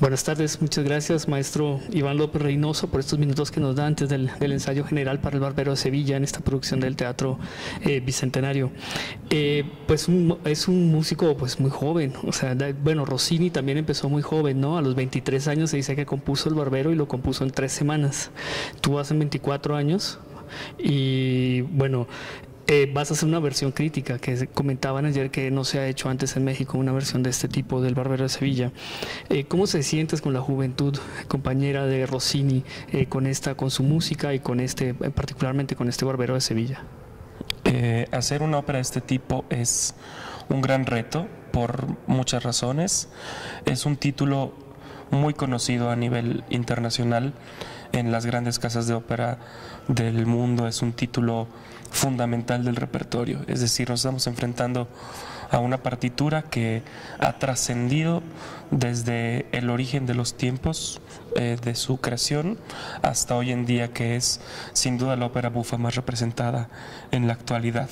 Buenas tardes, muchas gracias, maestro Iván López Reynoso, por estos minutos que nos da antes del, ensayo general para el Barbero de Sevilla en esta producción del Teatro eh, Bicentenario. Eh, pues es un músico pues muy joven, o sea, bueno, Rossini también empezó muy joven, ¿no? A los 23 años se dice que compuso el Barbero y lo compuso en tres semanas. Tú hace 24 años y bueno, eh, vas a hacer una versión crítica, que comentaban ayer que no se ha hecho antes en México una versión de este tipo del Barbero de Sevilla. Eh, ¿Cómo se sientes con la juventud, compañera de Rossini, eh, con esta, con su música y con este, particularmente con este Barbero de Sevilla? hacer una ópera de este tipo es un gran reto por muchas razones. Es un título muy conocido a nivel internacional en las grandes casas de ópera del mundo. Es un título fundamental del repertorio. Es decir, nos estamos enfrentando a una partitura que ha trascendido desde el origen de los tiempos eh, de su creación hasta hoy en día, que es sin duda la ópera bufa más representada en la actualidad.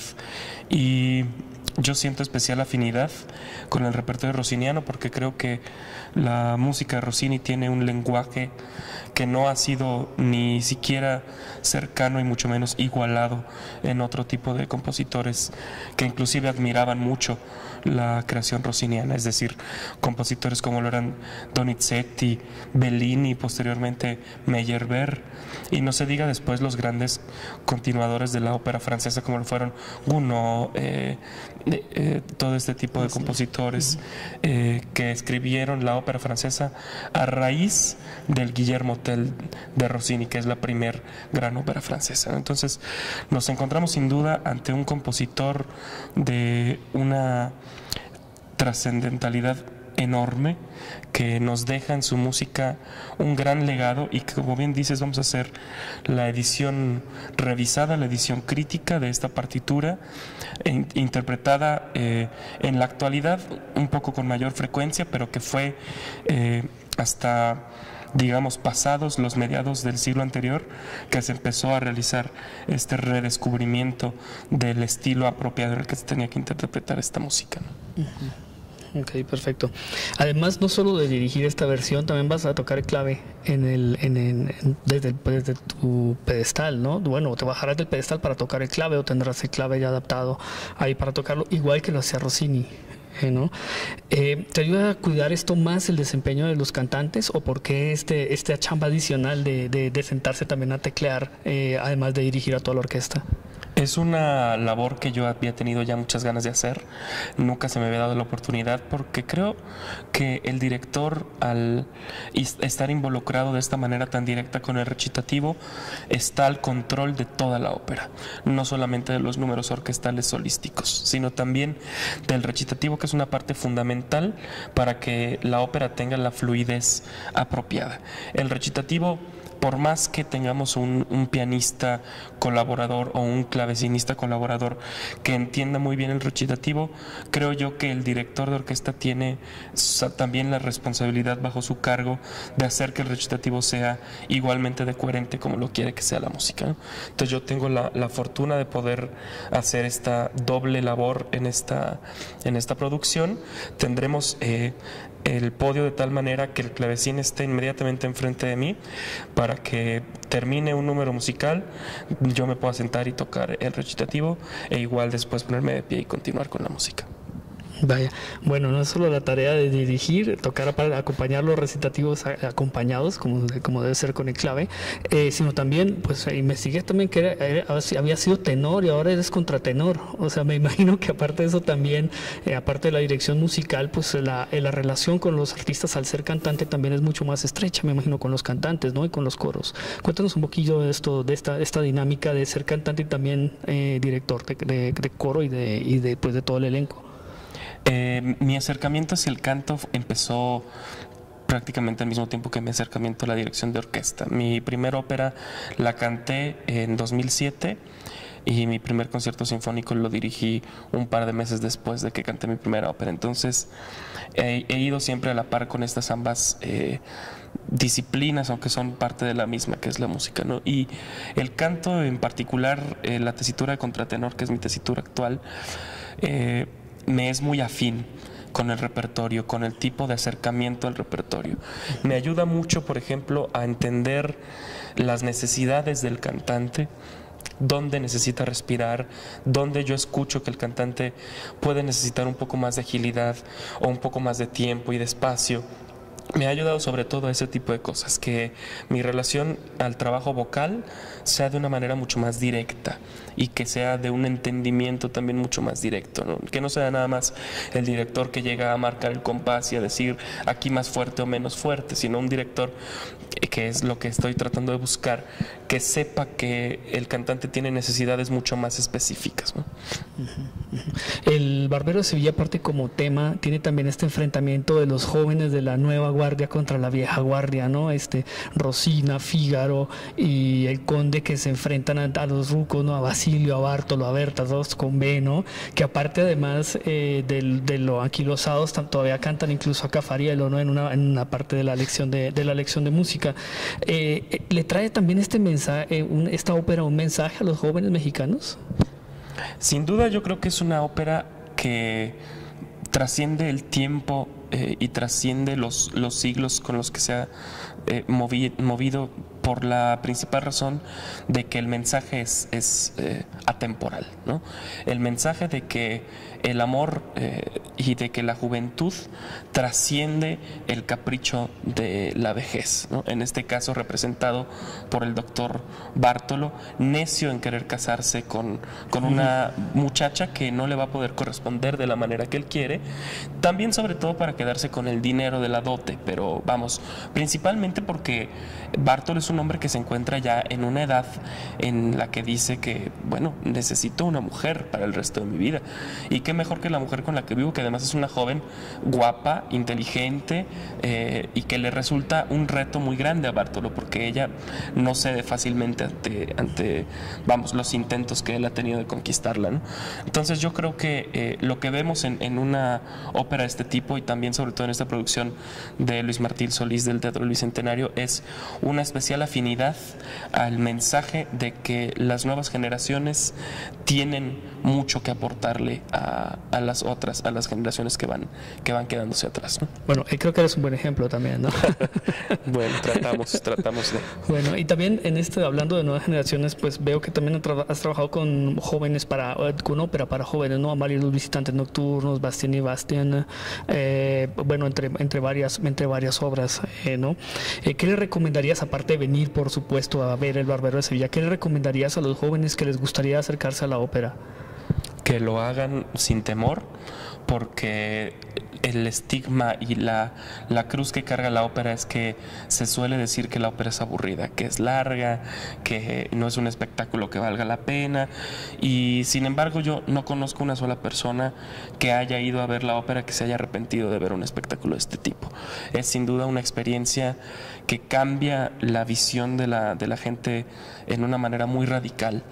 Y yo siento especial afinidad con el repertorio rossiniano porque creo que la música de Rossini tiene un lenguaje que no ha sido ni siquiera cercano y mucho menos igualado en otro tipo de compositores que inclusive admiraban mucho la creación rossiniana, es decir, compositores como lo eran Donizetti, Bellini, posteriormente Meyerbeer, y no se diga después los grandes continuadores de la ópera francesa como lo fueron Gounod, eh, eh, todo este tipo de compositores eh, que escribieron la ópera francesa a raíz del Guillermo Tell de Rossini, que es la primer gran ópera francesa. Entonces nos encontramos sin duda ante un compositor de una trascendentalidad enorme que nos deja en su música un gran legado y que como bien dices vamos a hacer la edición revisada, la edición crítica de esta partitura interpretada eh, en la actualidad un poco con mayor frecuencia pero que fue eh, hasta digamos, pasados los mediados del siglo anterior, que se empezó a realizar este redescubrimiento del estilo apropiado en el que se tenía que interpretar esta música. Ok, perfecto. Además, no solo de dirigir esta versión, también vas a tocar clave en el, en, desde, desde, tu pedestal, ¿no? Bueno, te bajarás del pedestal para tocar el clave o tendrás el clave ya adaptado ahí para tocarlo, igual que lo hacía Rossini. ¿eh? ¿no? Eh, ¿Te ayuda a cuidar esto más el desempeño de los cantantes o por qué este, esta chamba adicional de, de, sentarse también a teclear, eh, además de dirigir a toda la orquesta? Es una labor que yo había tenido ya muchas ganas de hacer, nunca se me había dado la oportunidad porque creo que el director al estar involucrado de esta manera tan directa con el recitativo está al control de toda la ópera, no solamente de los números orquestales solísticos, sino también del recitativo que es una parte fundamental para que la ópera tenga la fluidez apropiada. El recitativo por más que tengamos un, pianista colaborador o un clavecinista colaborador que entienda muy bien el recitativo, creo yo que el director de orquesta tiene también la responsabilidad bajo su cargo de hacer que el recitativo sea igualmente de coherente como lo quiere que sea la música. Entonces yo tengo la, fortuna de poder hacer esta doble labor en esta, en esta producción. Tendremos eh, el podio de tal manera que el clavecín esté inmediatamente enfrente de mí para que termine un número musical, yo me pueda sentar y tocar el recitativo e igual después ponerme de pie y continuar con la música. Vaya, bueno, no es solo la tarea de dirigir, tocar para acompañar los recitativos acompañados, como, como debe ser con el clave, eh, sino también, pues investigué también que había sido tenor y ahora eres contratenor. O sea, me imagino que aparte de eso también, eh, aparte de la dirección musical, pues la, eh, la, relación con los artistas al ser cantante también es mucho más estrecha, me imagino, con los cantantes, ¿no? Y con los coros. Cuéntanos un poquillo de esto, de esta, esta dinámica de ser cantante y también director de, de, coro y de, y de, pues, de todo el elenco. Eh, mi acercamiento hacia el canto empezó prácticamente al mismo tiempo que mi acercamiento a la dirección de orquesta. Mi primera ópera la canté en 2007 y mi primer concierto sinfónico lo dirigí un par de meses después de que canté mi primera ópera. Entonces he, ido siempre a la par con estas ambas eh, disciplinas, aunque son parte de la misma, que es la música. ¿no? Y el canto en particular, eh, la tesitura de contratenor, que es mi tesitura actual, me es muy afín. con el repertorio, con el tipo de acercamiento al repertorio. Me ayuda mucho, por ejemplo, a entender las necesidades del cantante, dónde necesita respirar, dónde yo escucho que el cantante puede necesitar un poco más de agilidad o un poco más de tiempo y de espacio me ha ayudado sobre todo a ese tipo de cosas, que mi relación al trabajo vocal sea de una manera mucho más directa y que sea de un entendimiento también mucho más directo, que no sea nada más el director que llega a marcar el compás y a decir aquí más fuerte o menos fuerte, sino un director que es lo que estoy tratando de buscar, que sepa que el cantante tiene necesidades mucho más específicas. El Barbero de Sevilla, aparte como tema, tiene también este enfrentamiento de los jóvenes de la nueva guardia contra la vieja guardia, ¿no? Este Rosina, Fígaro y el conde que se enfrentan a, los rucos, ¿no? A Basilio, a Bartolo, a Berta, todos con B, ¿no? Que aparte además eh, de, lo anquilosados, todavía cantan incluso a Cafarielo, ¿no? En una, en una parte de la lección de, de la lección de música. Eh, eh, ¿Le trae también este mensaje, esta ópera un mensaje a los jóvenes mexicanos? Sin duda yo creo que es una ópera que trasciende el tiempo eh, y trasciende los, los siglos con los que se ha movido por la principal razón de que el mensaje es, es atemporal. ¿no? El mensaje de que el amor eh, y de que la juventud trasciende el capricho de la vejez, en este caso representado por el doctor Bartolo, necio en querer casarse con, con una muchacha que no le va a poder corresponder de la manera que él quiere, también sobre todo para quedarse con el dinero de la dote, pero vamos, principalmente porque Bartolo es un hombre que se encuentra ya en una edad en la que dice que, bueno, necesito una mujer para el resto de mi vida y qué mejor que la mujer con la que vivo, que además es una joven guapa, inteligente eh, y que le resulta un reto muy grande a Bartolo, porque ella no cede fácilmente ante, ante vamos, los intentos que él ha tenido de conquistarla. ¿no? Entonces yo creo que eh, lo que vemos en, en, una ópera de este tipo y también sobre todo en esta producción de Luis Martín Solís del Teatro del Bicentenario es una especial afinidad al mensaje de que las nuevas generaciones tienen mucho que aportarle a a, las otras, a las generaciones que van, que van quedándose atrás. Bueno, y creo que eres un buen ejemplo también, ¿no? bueno, tratamos, tratamos de. Bueno, y también en este, hablando de nuevas generaciones, pues veo que también has trabajado con jóvenes para, con ópera para jóvenes, ¿no? Amalia los visitantes nocturnos, Bastien y Bastien, eh, bueno, entre, entre, varias, entre varias obras, eh, ¿no? Eh, ¿Qué le recomendarías, aparte de venir, por supuesto, a ver El Barbero de Sevilla, qué le recomendarías a los jóvenes que les gustaría acercarse a la ópera? que lo hagan sin temor, porque el estigma y la, la, cruz que carga la ópera es que se suele decir que la ópera es aburrida, que es larga, que no es un espectáculo que valga la pena. Y sin embargo yo no conozco una sola persona que haya ido a ver la ópera que se haya arrepentido de ver un espectáculo de este tipo. Es sin duda una experiencia que cambia la visión de la, de la gente en una manera muy radical,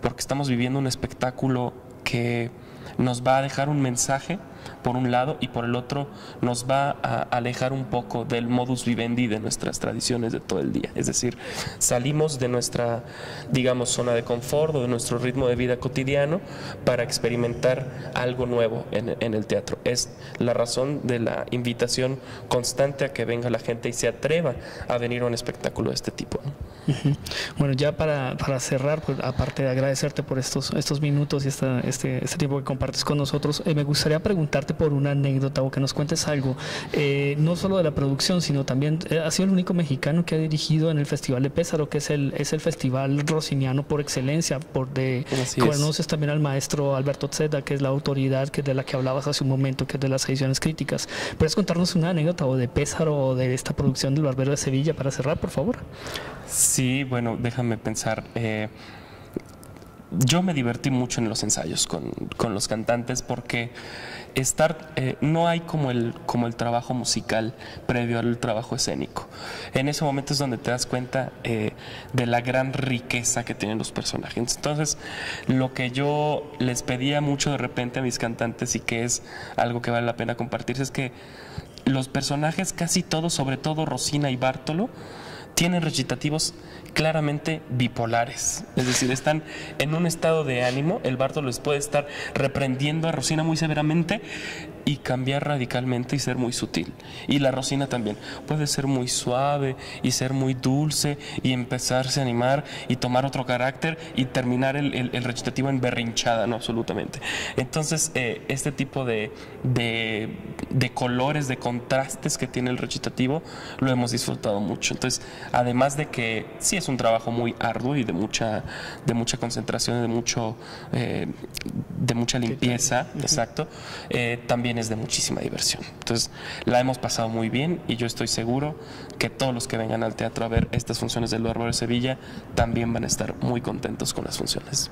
porque estamos viviendo un espectáculo que nos va a dejar un mensaje por un lado y por el otro nos va a alejar un poco del modus vivendi de nuestras tradiciones de todo el día. Es decir, salimos de nuestra, digamos, zona de confort o de nuestro ritmo de vida cotidiano para experimentar algo nuevo en, el teatro. Es la razón de la invitación constante a que venga la gente y se atreva a venir a un espectáculo de este tipo. Bueno, ya para, cerrar, pues, aparte de agradecerte por estos, estos minutos y este, este tiempo que compartes con nosotros, eh, me gustaría preguntarte por una anécdota o que nos cuentes algo, eh, no solo de la producción, sino también, eh, ha sido el único mexicano que ha dirigido en el Festival de Pésaro, que es el, es el festival rosiniano por excelencia, por de, conoces también al maestro Alberto Zeda, que es la autoridad que de la que hablabas hace un momento, que es de las ediciones críticas. ¿Puedes contarnos una anécdota o de Pésaro o de esta producción del Barbero de Sevilla para cerrar, por favor? Sí, bueno, déjame pensar. Eh, yo me divertí mucho en los ensayos con, con los cantantes porque estar, eh, no hay como el, como el trabajo musical previo al trabajo escénico. En ese momento es donde te das cuenta eh, de la gran riqueza que tienen los personajes. Entonces, lo que yo les pedía mucho de repente a mis cantantes y que es algo que vale la pena compartirse es que los personajes, casi todos, sobre todo Rosina y Bartolo, tienen recitativos claramente bipolares. Es decir, están en un estado de ánimo. El Bartolo les puede estar reprendiendo a Rosina muy severamente y cambiar radicalmente y ser muy sutil. Y la Rosina también puede ser muy suave y ser muy dulce y empezarse a animar y tomar otro carácter y terminar el, recitativo en berrinchada, ¿no? Absolutamente. Entonces, eh, este tipo de, de, de colores, de contrastes que tiene el recitativo, lo hemos disfrutado mucho. Entonces, además de que sí es un trabajo muy arduo y de mucha, de mucha concentración, de, mucho, eh, de mucha limpieza, exacto, eh, también es de muchísima diversión. Entonces, la hemos pasado muy bien y yo estoy seguro que todos los que vengan al teatro a ver estas funciones del Bárbaro de Sevilla también van a estar muy contentos con las funciones.